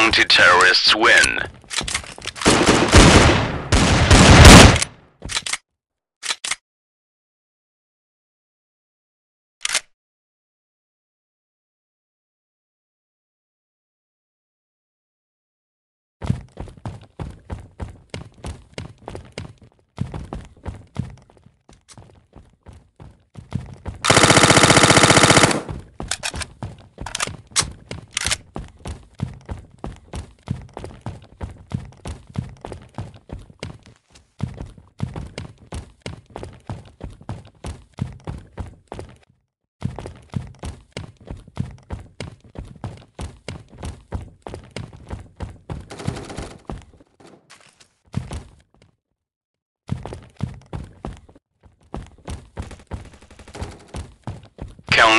Counter-terrorists win.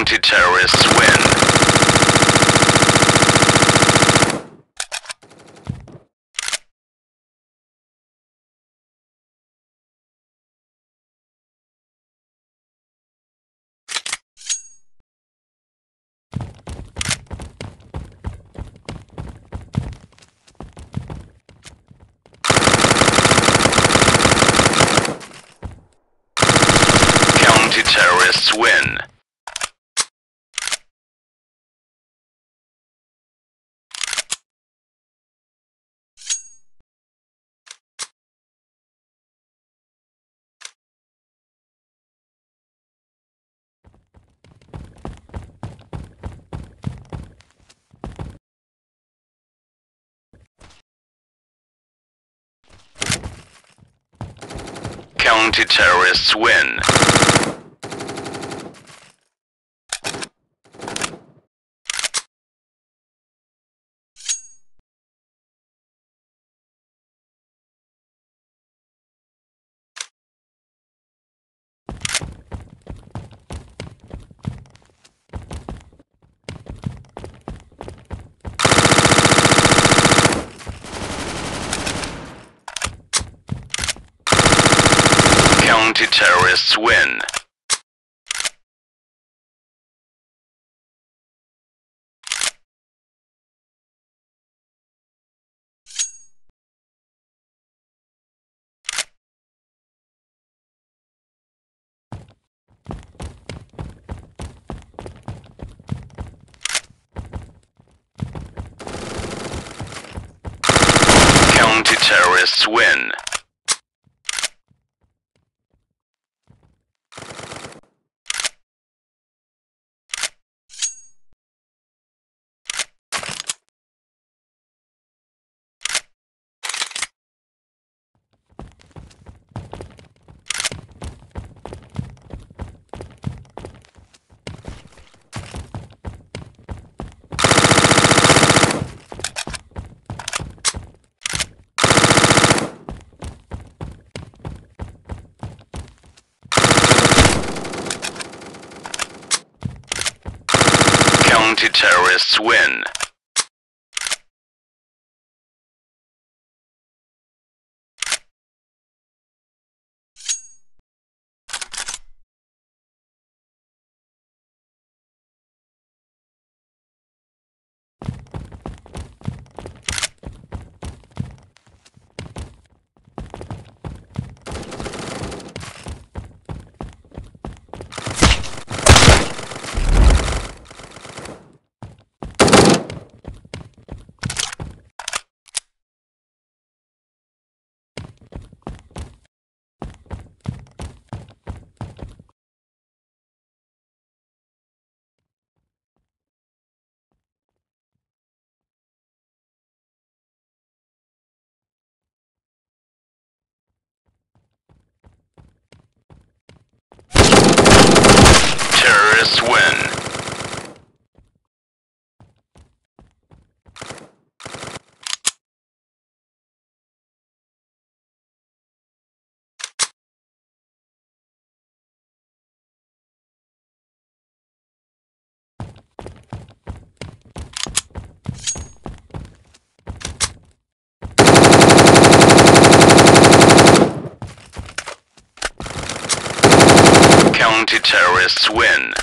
Counter-terrorists win. Counter-terrorists win. Counter-terrorists win. Counter-terrorists win. Counter-terrorists win. Counter-terrorists win. Terrorists win. Counter-terrorists win.